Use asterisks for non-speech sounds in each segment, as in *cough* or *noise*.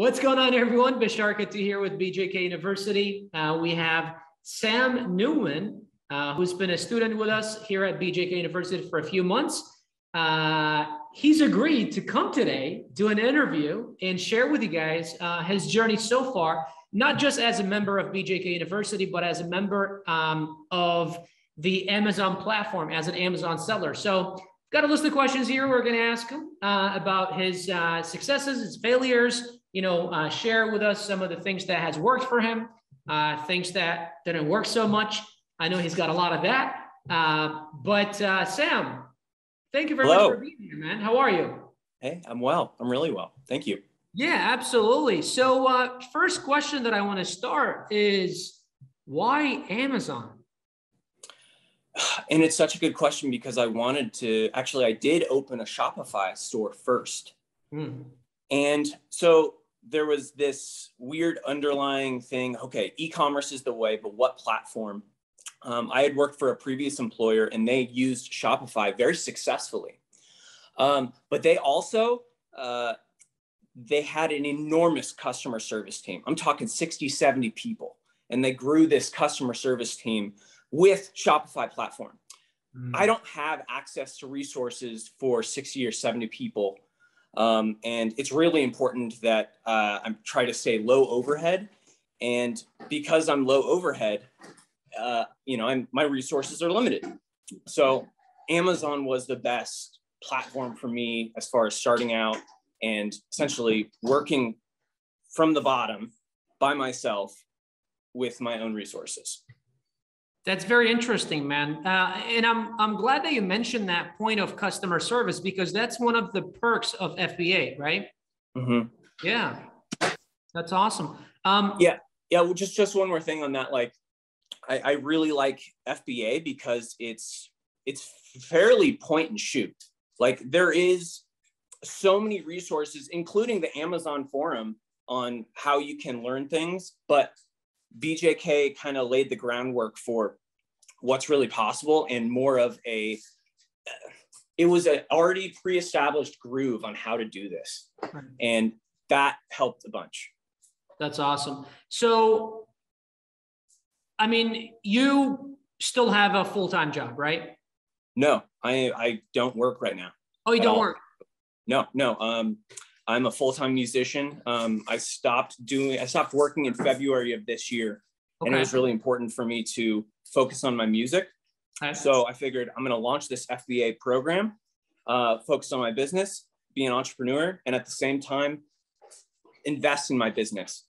What's going on, everyone? Bashar Katou here with BJK University. Uh, we have Sam Newman, uh, who's been a student with us here at BJK University for a few months. Uh, he's agreed to come today, do an interview, and share with you guys uh, his journey so far, not just as a member of BJK University, but as a member um, of the Amazon platform, as an Amazon seller. So, got a list of questions here we're going to ask him uh, about his uh, successes, his failures you know, uh, share with us some of the things that has worked for him, uh, things that didn't work so much. I know he's got a lot of that. Uh, but uh, Sam, thank you very Hello. much for being here, man. How are you? Hey, I'm well. I'm really well. Thank you. Yeah, absolutely. So, uh, first question that I want to start is why Amazon? And it's such a good question because I wanted to actually, I did open a Shopify store first. Hmm. And so there was this weird underlying thing. Okay e-commerce is the way but what platform? Um, i had worked for a previous employer and they used shopify very successfully. Um, but they also uh, they had an enormous customer service team. I'm talking 60 70 people. And they grew this customer service team with shopify platform. Mm. i don't have access to resources for 60 or 70 people um, and it's really important that uh, I'm trying to stay low overhead. And because I'm low overhead, uh, you know, I'm, my resources are limited. So Amazon was the best platform for me as far as starting out and essentially working from the bottom by myself with my own resources. That's very interesting, man. Uh, and I'm I'm glad that you mentioned that point of customer service because that's one of the perks of FBA, right? Mm-hmm. Yeah, that's awesome. Um, yeah, yeah. Well, just just one more thing on that. Like, I, I really like FBA because it's it's fairly point and shoot. Like there is so many resources, including the Amazon forum on how you can learn things, but BJK kind of laid the groundwork for what's really possible and more of a it was an already pre-established groove on how to do this. And that helped a bunch. That's awesome. So i mean you still have a full-time job right? No i i don't work right now oh you don't all. work? No no um I'm a full-time musician. Um, I stopped doing, I stopped working in February of this year, okay. and it was really important for me to focus on my music. So I figured I'm going to launch this FBA program, uh, focus on my business, be an entrepreneur, and at the same time, invest in my business.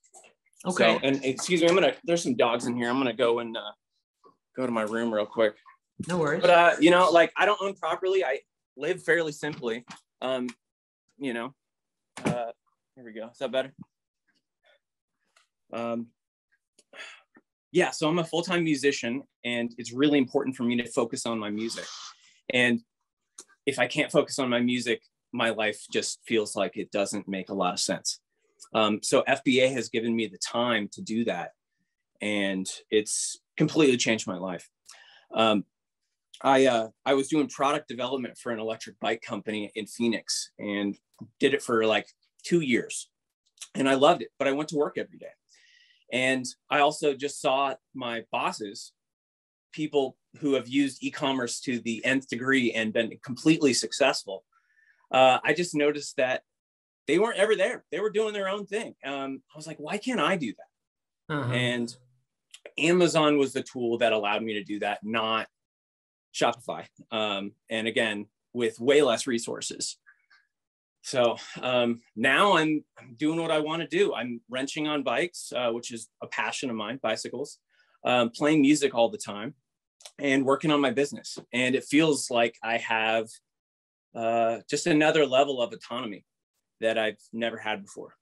Okay. So, and excuse me, I'm gonna. There's some dogs in here. I'm gonna go and uh, go to my room real quick. No worries. But uh, you know, like I don't own properly. I live fairly simply. Um, you know, uh, here we go. Is that better? Um, yeah, so I'm a full time musician, and it's really important for me to focus on my music. And if I can't focus on my music, my life just feels like it doesn't make a lot of sense. Um, so FBA has given me the time to do that, and it's completely changed my life. Um, I uh, I was doing product development for an electric bike company in Phoenix and did it for like two years, and I loved it. But I went to work every day, and I also just saw my bosses, people who have used e-commerce to the nth degree and been completely successful. Uh, I just noticed that they weren't ever there. They were doing their own thing. Um, I was like, why can't I do that? Uh-huh. And Amazon was the tool that allowed me to do that, not Shopify. Um, and again, with way less resources. So um, now I'm, doing what I want to do. I'm wrenching on bikes, uh, which is a passion of mine, bicycles, um, playing music all the time, and working on my business. And it feels like I have uh, just another level of autonomy that I've never had before.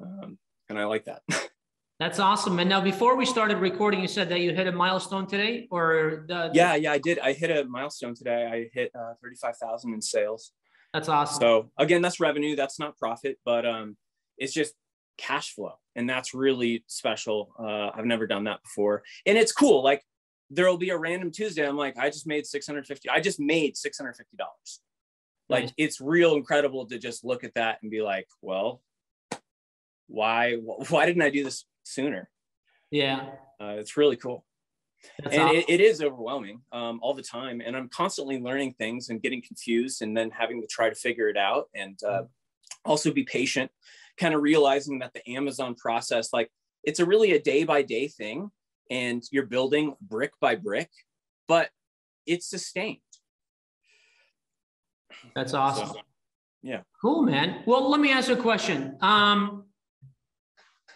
Um, and I like that. *laughs* That's awesome. And now, before we started recording, you said that you hit a milestone today, or the, yeah, yeah, I did. I hit a milestone today. I hit uh, thirty-five thousand in sales. That's awesome. So again, that's revenue. That's not profit, but um, it's just cash flow, and that's really special. Uh, I've never done that before, and it's cool. Like there will be a random Tuesday. I'm like, I just made six hundred fifty. I just made six hundred fifty dollars. Like nice. it's real incredible to just look at that and be like, well, why why didn't I do this sooner? Yeah, uh, it's really cool. That's and awesome. it, it is overwhelming um, all the time, and I'm constantly learning things and getting confused, and then having to try to figure it out, and uh, also be patient. Kind of realizing that the Amazon process, like it's a really a day by day thing, and you're building brick by brick, but it's sustained. That's awesome. So, yeah. Cool, man. Well, let me ask you a question. Um,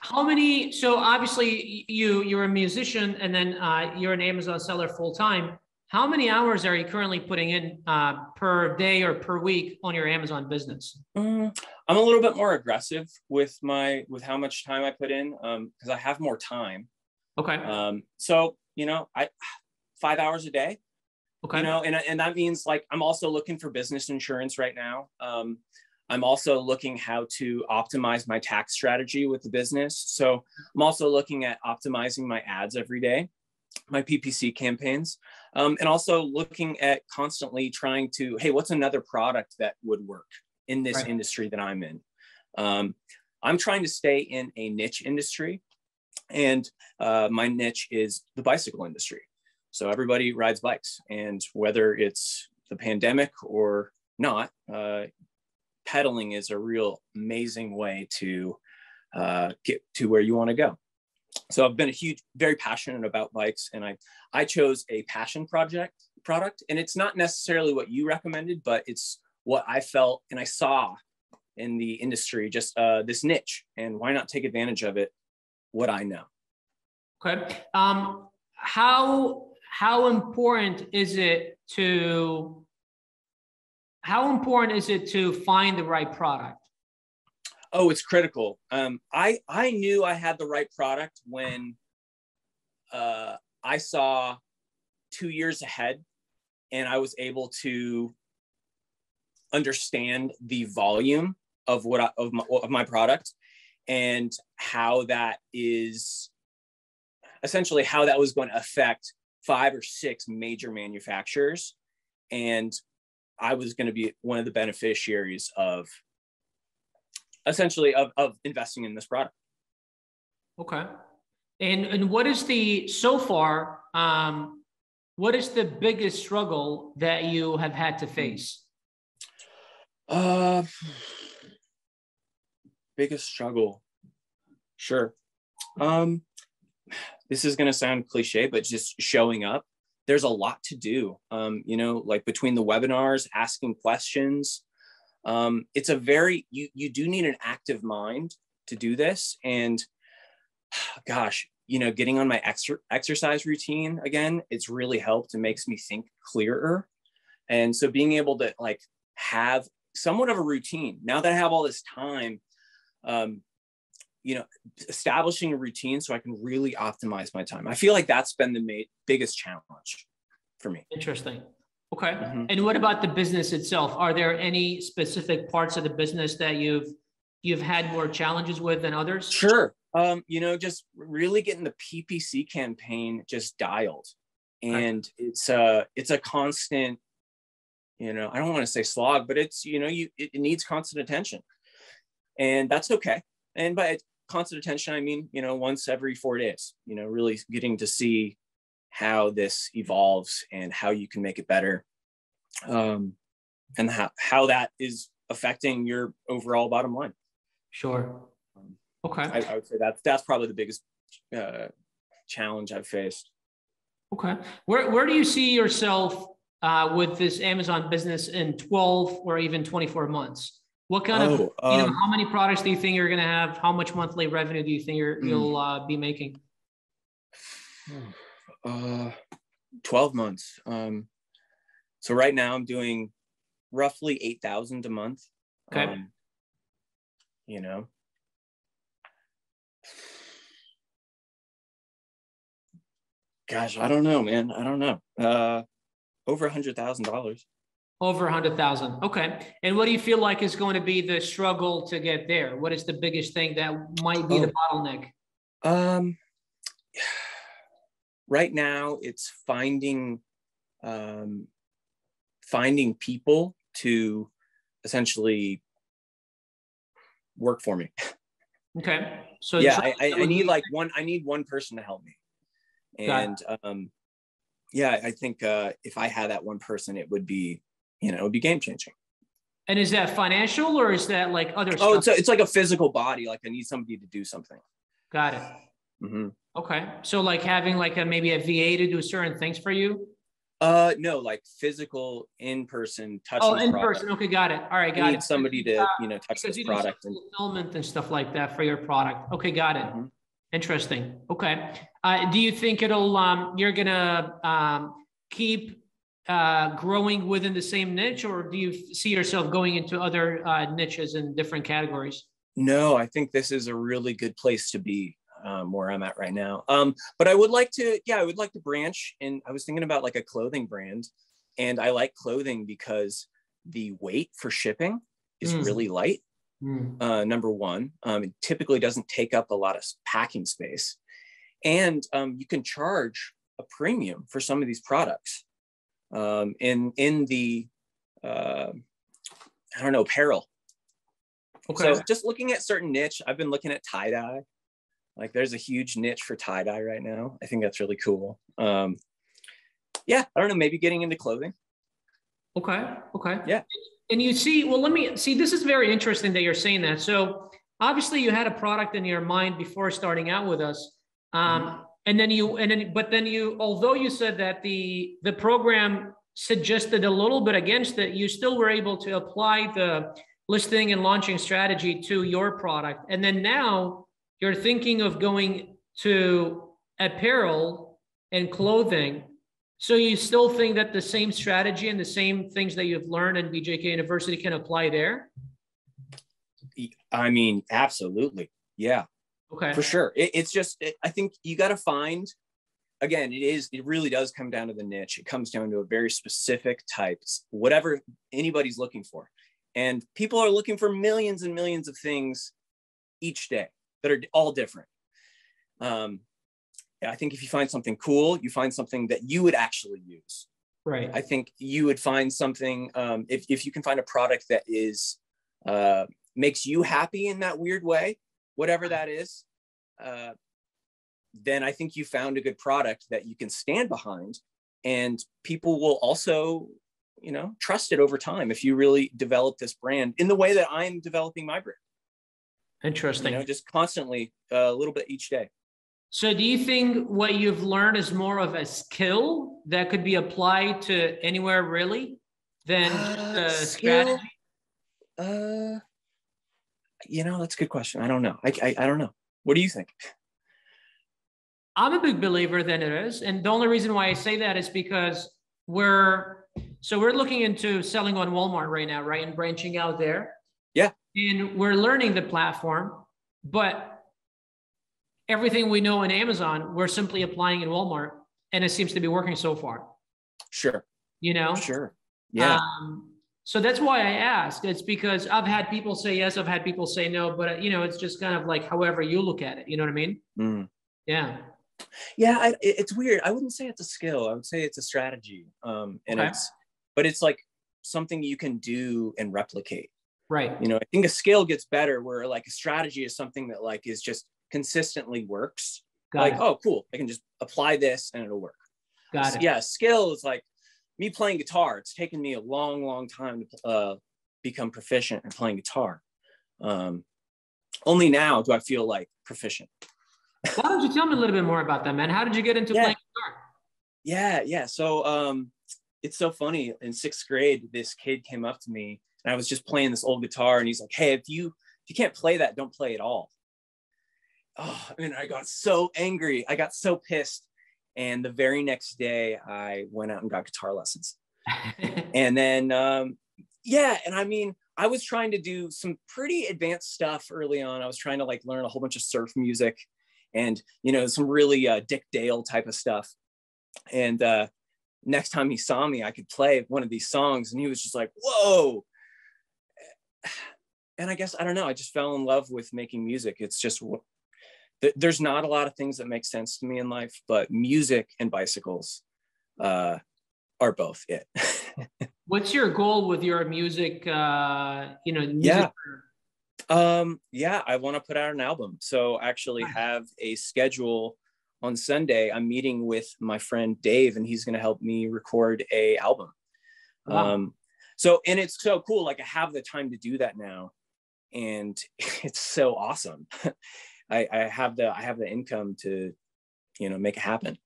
how many? So obviously, you you're a musician, and then uh, you're an Amazon seller full time. How many hours are you currently putting in uh, per day or per week on your Amazon business? Mm, I'm a little bit more aggressive with my with how much time I put in because um, I have more time. Okay. Um, so you know, I five hours a day. Okay. You know, and and that means like I'm also looking for business insurance right now. Um, I'm also looking how to optimize my tax strategy with the business. So I'm also looking at optimizing my ads every day, my PPC campaigns, um, and also looking at constantly trying to, hey, what's another product that would work in this right. industry that I'm in? Um, I'm trying to stay in a niche industry, and uh, my niche is the bicycle industry. So everybody rides bikes, and whether it's the pandemic or not, uh, pedaling is a real amazing way to uh, get to where you want to go. So I've been a huge, very passionate about bikes, and I I chose a passion project product, and it's not necessarily what you recommended, but it's what I felt and I saw in the industry, just uh, this niche, and why not take advantage of it? What I know. Okay. Um, how how important is it to how important is it to find the right product? Oh, it's critical. Um, I I knew I had the right product when uh, I saw two years ahead, and I was able to understand the volume of what I, of my, of my product and how that is essentially how that was going to affect five or six major manufacturers and I was going to be one of the beneficiaries of essentially of, of investing in this product. Okay. And, and what is the, so far, um, what is the biggest struggle that you have had to face? Uh, biggest struggle. Sure. Um, this is going to sound cliche, but just showing up there's a lot to do. Um, you know, like between the webinars, asking questions. Um, it's a very you you do need an active mind to do this. And *sighs* gosh, you know, getting on my exer- exercise routine again, it's really helped and makes me think clearer. And so being able to like have somewhat of a routine now that I have all this time, um, you know establishing a routine so i can really optimize my time. I feel like that's been the ma- biggest challenge for me. Interesting. Okay. Mm-hmm. and what about the business itself? Are there any specific parts of the business that you've you've had more challenges with than others? Sure. Um, you know just really getting the ppc campaign just dialed. And right. it's a it's a constant you know i don't want to say slog but it's you know you it, it needs constant attention. And that's okay. And by constant attention, I mean, you know, once every four days, you know, really getting to see how this evolves and how you can make it better. Um, and how, how that is affecting your overall bottom line. Sure. Um, okay. I, I, would say that's, that's probably the biggest uh, challenge I've faced. Okay. Where, where do you see yourself uh, with this Amazon business in 12 or even 24 months? What kind oh, of, you um, know, how many products do you think you're going to have? How much monthly revenue do you think you will mm. uh, be making? Uh, 12 months. Um, so right now I'm doing roughly 8,000 a month. Okay. Um, you know, gosh, I don't know, man. I don't know. Uh, over a hundred thousand dollars. Over 100,000. Okay. And what do you feel like is going to be the struggle to get there? What is the biggest thing that might be oh. the bottleneck? Um, right now, it's finding um, finding people to essentially work for me. *laughs* Okay. So yeah, I, I, I need like one. I need one person to help me, and um, yeah, I think uh, if I had that one person, it would be, you know, it would be game changing. And is that financial or is that like other? Oh, it's a, it's like a physical body. Like I need somebody to do something. Got it. Mm-hmm. Okay, so like having like a maybe a VA to do certain things for you. Uh, no, like physical in person touch. Oh, in person. Okay, got it. All right, got need it. somebody to you know touch this product and fulfillment and stuff like that for your product. Okay, got it. Mm-hmm. Interesting. Okay. Uh, do you think it'll um, you're gonna um, keep uh, growing within the same niche, or do you see yourself going into other uh, niches and different categories? No, I think this is a really good place to be um, where I'm at right now. Um, but I would like to, yeah, I would like to branch. And I was thinking about like a clothing brand, and I like clothing because the weight for shipping is mm. really light. Mm. Uh, number one, um, it typically doesn't take up a lot of packing space, and um, you can charge a premium for some of these products. Um, in in the uh, I don't know peril. Okay. So just looking at certain niche, I've been looking at tie dye. Like there's a huge niche for tie dye right now. I think that's really cool. Um, yeah, I don't know, maybe getting into clothing. Okay. Okay. Yeah. And you see, well, let me see. This is very interesting that you're saying that. So obviously, you had a product in your mind before starting out with us, um, mm-hmm. And then you, and then, but then you, although you said that the the program suggested a little bit against it, you still were able to apply the listing and launching strategy to your product, and then now you're thinking of going to apparel and clothing. So you still think that the same strategy and the same things that you've learned in BJK University can apply there? I mean, absolutely. Yeah. Okay. For sure. It, it's just, it, I think you got to find, again, it is, it really does come down to the niche. It comes down to a very specific types, whatever anybody's looking for. And people are looking for millions and millions of things each day that are all different. Um, I think if you find something cool, you find something that you would actually use. Right. I think you would find something um, if if you can find a product that is uh, makes you happy in that weird way, whatever that is. Uh, then I think you found a good product that you can stand behind, and people will also, you know, trust it over time if you really develop this brand in the way that I'm developing my brand. Interesting. You know, just constantly uh, a little bit each day. So, do you think what you've learned is more of a skill that could be applied to anywhere really than uh, strategy? Uh, you know, that's a good question. I don't know. I, I, I don't know. What do you think? I'm a big believer that it is, and the only reason why I say that is because we're so we're looking into selling on Walmart right now, right, and branching out there. Yeah and we're learning the platform, but everything we know in Amazon, we're simply applying in Walmart, and it seems to be working so far. Sure. You know. Sure. Yeah. Um, so that's why I asked. It's because I've had people say yes, I've had people say no, but you know, it's just kind of like however you look at it. You know what I mean? Mm. Yeah. Yeah, I, it's weird. I wouldn't say it's a skill. I would say it's a strategy. Um, and okay. it's, but it's like something you can do and replicate. Right. You know, I think a skill gets better where like a strategy is something that like is just consistently works. Got like, it. oh, cool. I can just apply this and it'll work. Got it. Yeah. Skill is like me playing guitar. It's taken me a long, long time to uh, become proficient in playing guitar. Um, only now do I feel like proficient. Why don't you tell me a little bit more about that, man? How did you get into yeah. playing guitar? Yeah, yeah. So um, it's so funny. In sixth grade, this kid came up to me and I was just playing this old guitar, and he's like, "Hey, if you if you can't play that, don't play at all." Oh, and I got so angry. I got so pissed. And the very next day, I went out and got guitar lessons. *laughs* and then, um, yeah, and I mean, I was trying to do some pretty advanced stuff early on. I was trying to like learn a whole bunch of surf music and, you know, some really uh, Dick Dale type of stuff. And uh, next time he saw me, I could play one of these songs, and he was just like, "Whoa!" and I guess I don't know. I just fell in love with making music. It's just there's not a lot of things that make sense to me in life, but music and bicycles uh, are both it. *laughs* What's your goal with your music? Uh, you know, music yeah. Um, yeah, I want to put out an album. So I actually have a schedule on Sunday. I'm meeting with my friend Dave, and he's going to help me record a album. Wow. Um, so and it's so cool. Like I have the time to do that now, and *laughs* it's so awesome. *laughs* I, I have the I have the income to, you know, make it happen.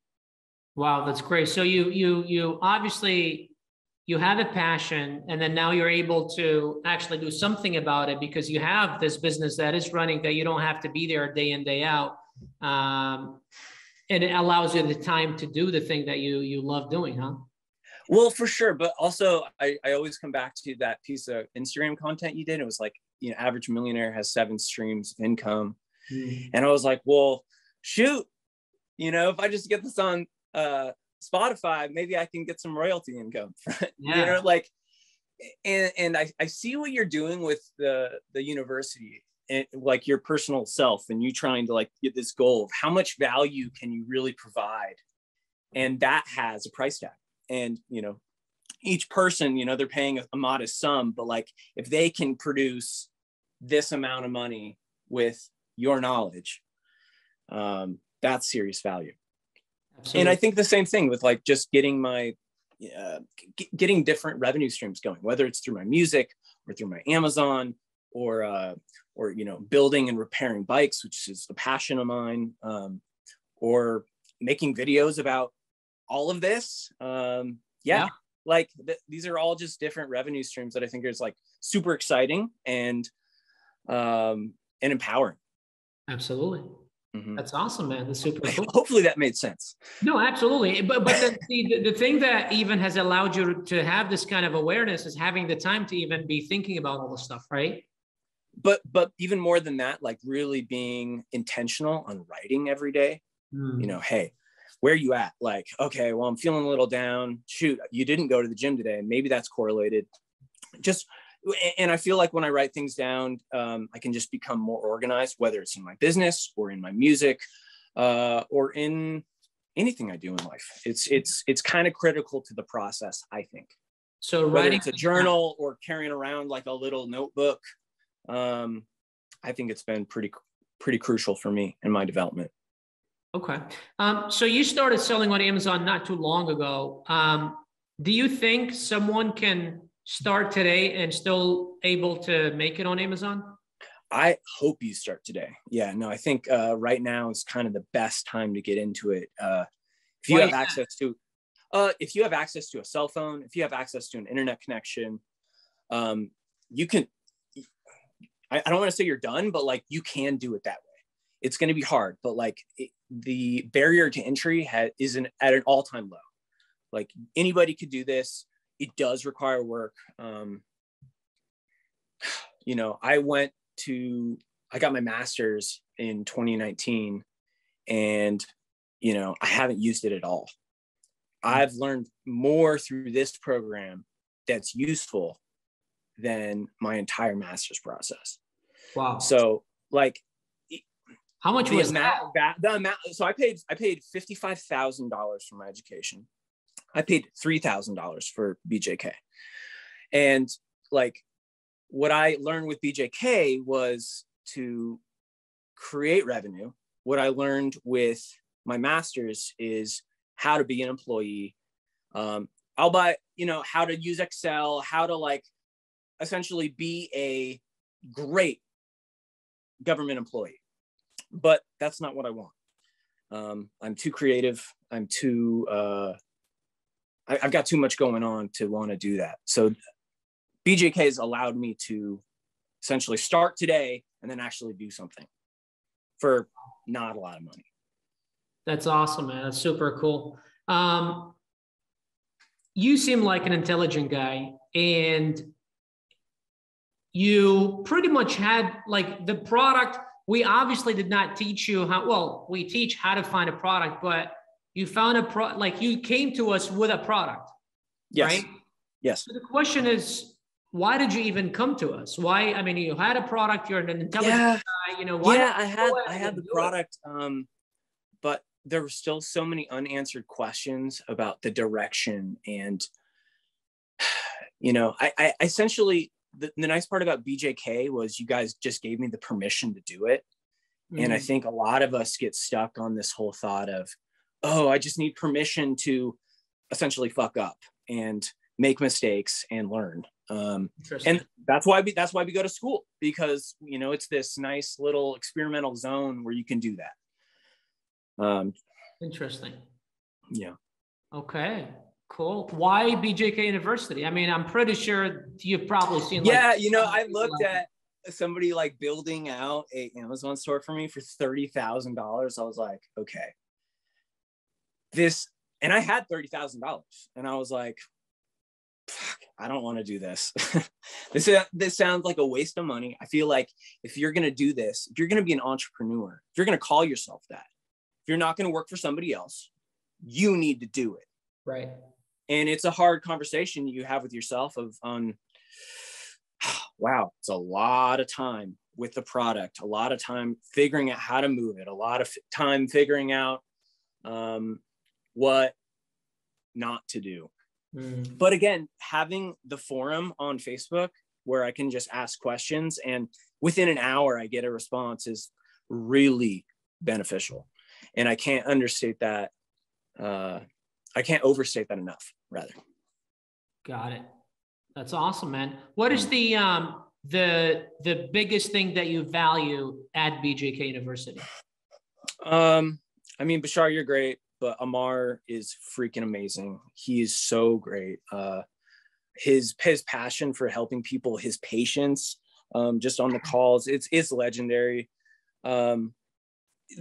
Wow, that's great. So you you you obviously you have a passion and then now you're able to actually do something about it because you have this business that is running that you don't have to be there day in day out um, and it allows you the time to do the thing that you you love doing huh well for sure but also i, I always come back to that piece of instagram content you did it was like you know average millionaire has seven streams of income mm-hmm. and i was like well shoot you know if i just get this on uh Spotify, maybe I can get some royalty income. *laughs* Yeah. you know, like, and and I, I see what you're doing with the the university and like your personal self and you trying to like get this goal of how much value can you really provide and that has a price tag and you know each person you know they're paying a modest sum but like if they can produce this amount of money with your knowledge um, that's serious value Absolutely. And I think the same thing with like just getting my uh, g- getting different revenue streams going, whether it's through my music or through my Amazon or uh, or you know building and repairing bikes, which is a passion of mine, um, or making videos about all of this. Um, yeah, yeah. like th- these are all just different revenue streams that I think is like super exciting and um, and empowering. Absolutely. Mm-hmm. That's awesome, man. That's super *laughs* cool. Hopefully that made sense. No, absolutely. But but the, the, the thing that even has allowed you to have this kind of awareness is having the time to even be thinking about all this stuff, right? But but even more than that, like really being intentional on writing every day. Mm. You know, hey, where are you at? Like, okay, well, I'm feeling a little down. Shoot, you didn't go to the gym today. Maybe that's correlated. Just and I feel like when I write things down, um, I can just become more organized, whether it's in my business or in my music uh, or in anything I do in life. It's it's it's kind of critical to the process, I think. So whether it's a journal or carrying around like a little notebook, um, I think it's been pretty pretty crucial for me in my development. Okay. Um, so you started selling on Amazon not too long ago. Um, do you think someone can start today and still able to make it on Amazon? I hope you start today. Yeah, no, I think uh, right now is kind of the best time to get into it. Uh, if you Why have access to, uh, if you have access to a cell phone, if you have access to an internet connection, um, you can. I, I don't want to say you're done, but like you can do it that way. It's going to be hard, but like it, the barrier to entry ha- is an, at an all time low. Like anybody could do this it does require work. Um, *sighs* you know, I went to, I got my master's in 2019 and, you know, I haven't used it at all. I've learned more through this program that's useful than my entire master's process. Wow. So like, how much was that? that? The amount, so I paid, I paid $55,000 for my education. I paid $3,000 for BJK. And like what I learned with BJK was to create revenue. What I learned with my master's is how to be an employee. Um, I'll buy, you know, how to use Excel, how to like essentially be a great government employee. But that's not what I want. Um, I'm too creative. I'm too uh, I, have got too much going on to want to do that. So BJK has allowed me to essentially start today and then actually do something for not a lot of money. That's awesome, man. That's super cool. Um, you seem like an intelligent guy and you pretty much had like the product we obviously did not teach you how well we teach how to find a product but you found a pro like you came to us with a product yes. right yes so the question is why did you even come to us why i mean you had a product you're an intelligent yeah. guy you know why yeah i had i had the product it? um but there were still so many unanswered questions about the direction and *sighs* you know i i essentially the, the nice part about BJK was you guys just gave me the permission to do it. Mm-hmm. And I mm-hmm. think a lot of us get stuck on this whole thought of, oh, I just need permission to essentially fuck up and make mistakes and learn. Um, and that's why we, that's why we go to school because you know it's this nice little experimental zone where you can do that. Um, Interesting. Yeah. Okay. Cool. Why BJK University? I mean, I'm pretty sure you've probably seen. Like, yeah, you know, I looked at somebody like building out a Amazon store for me for thirty thousand dollars. I was like, okay, this, and I had thirty thousand dollars, and I was like, I don't want to do this. *laughs* this this sounds like a waste of money. I feel like if you're gonna do this, if you're gonna be an entrepreneur, if you're gonna call yourself that, if you're not gonna work for somebody else, you need to do it. Right and it's a hard conversation you have with yourself of on *sighs* wow it's a lot of time with the product a lot of time figuring out how to move it a lot of time figuring out um, what not to do mm. but again having the forum on facebook where i can just ask questions and within an hour i get a response is really beneficial and i can't understate that uh, i can't overstate that enough rather. Got it. That's awesome, man. What is the um the the biggest thing that you value at BJK University? Um, I mean, Bashar, you're great, but Amar is freaking amazing. He is so great. Uh, his his passion for helping people, his patience, um, just on the *clears throat* calls, it's it's legendary. Um,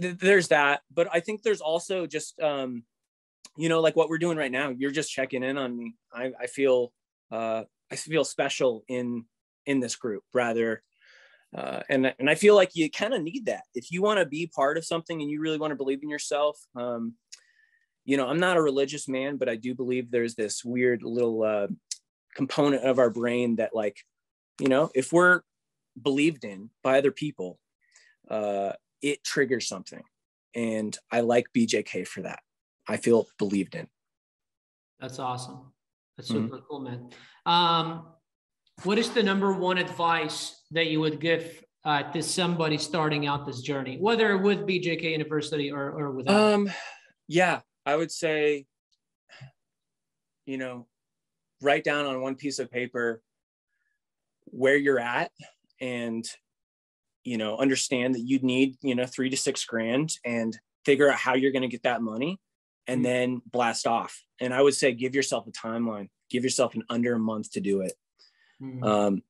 th- there's that, but I think there's also just um, you know, like what we're doing right now, you're just checking in on me. I, I feel, uh, I feel special in, in this group rather. Uh, and, and I feel like you kind of need that if you want to be part of something and you really want to believe in yourself. Um, you know, I'm not a religious man, but I do believe there's this weird little, uh, component of our brain that like, you know, if we're believed in by other people, uh, it triggers something. And I like BJK for that. I feel believed in. That's awesome. That's mm-hmm. super mm-hmm. cool, man. Um, what is the number one advice that you would give uh, to somebody starting out this journey, whether with BJK University or, or without? Um, yeah, I would say, you know, write down on one piece of paper where you're at and, you know, understand that you'd need, you know, three to six grand and figure out how you're going to get that money and mm. then blast off. And I would say give yourself a timeline, give yourself an under a month to do it. Mm-hmm. Um,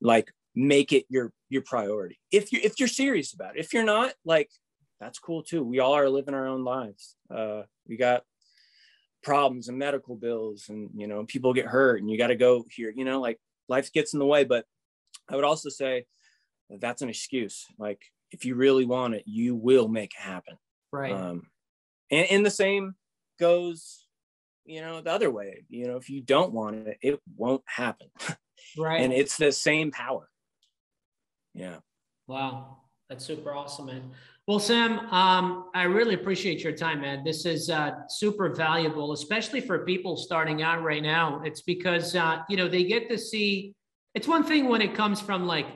like make it your your priority. If you if you're serious about it. If you're not, like that's cool too. We all are living our own lives. Uh, we got problems and medical bills, and you know people get hurt, and you got to go here. You know, like life gets in the way. But I would also say that's an excuse. Like if you really want it, you will make it happen. Right. Um, and, and the same goes you know the other way you know if you don't want it it won't happen *laughs* right and it's the same power yeah wow that's super awesome man well sam um, i really appreciate your time man. This is uh, super valuable especially for people starting out right now. It's because uh, you know they get to see it's one thing when it comes from like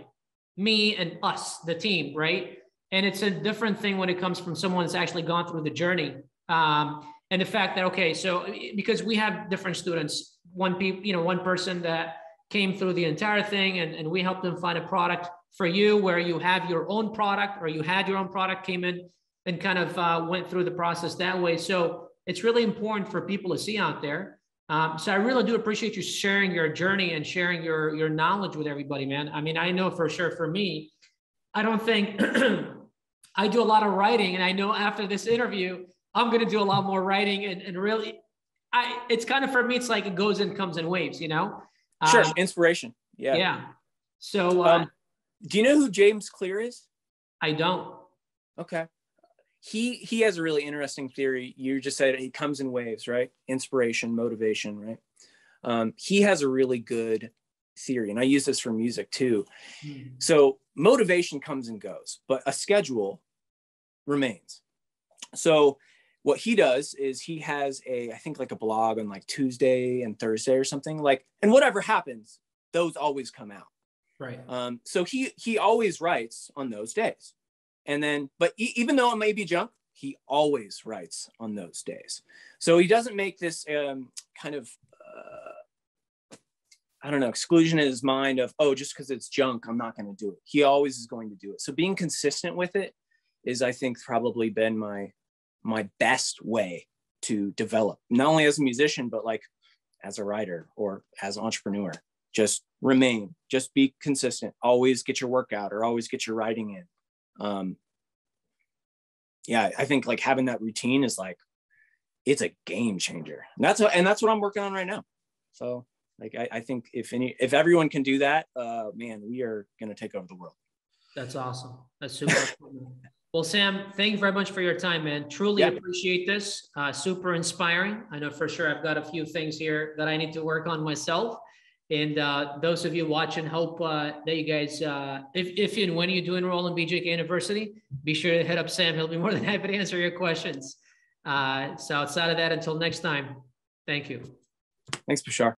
me and us the team right? And it's a different thing when it comes from someone that's actually gone through the journey. Um, and the fact that okay so because we have different students one people you know one person that came through the entire thing and, and we helped them find a product for you where you have your own product or you had your own product came in and kind of uh, went through the process that way so it's really important for people to see out there um, so i really do appreciate you sharing your journey and sharing your your knowledge with everybody man i mean i know for sure for me i don't think *clears throat* i do a lot of writing and i know after this interview I'm going to do a lot more writing and, and really, I, it's kind of for me, it's like it goes and comes in waves, you know? Sure. Um, Inspiration. Yeah. Yeah. So, uh, um, do you know who James Clear is? I don't. Okay. He, he has a really interesting theory. You just said it comes in waves, right? Inspiration, motivation, right? Um, he has a really good theory, and I use this for music too. Mm-hmm. So motivation comes and goes, but a schedule remains. So what he does is he has a i think like a blog on like tuesday and thursday or something like and whatever happens those always come out Right. Um, so he he always writes on those days, and then but e- even though it may be junk, he always writes on those days. So he doesn't make this um, kind of uh, I don't know exclusion in his mind of oh just because it's junk I'm not going to do it. He always is going to do it. So being consistent with it is I think probably been my my best way to develop not only as a musician but like as a writer or as an entrepreneur just remain just be consistent always get your workout or always get your writing in um yeah i think like having that routine is like it's a game changer and that's what and that's what i'm working on right now so like i, I think if any if everyone can do that uh man we are going to take over the world that's awesome that's super *laughs* Well, Sam, thank you very much for your time, man. Truly yeah. appreciate this. Uh, super inspiring. I know for sure I've got a few things here that I need to work on myself. And uh, those of you watching, hope uh, that you guys, uh, if, if and when you do enroll in BJK University, be sure to hit up Sam. He'll be more than *laughs* happy to answer your questions. Uh, so outside of that, until next time, thank you. Thanks, Bashar.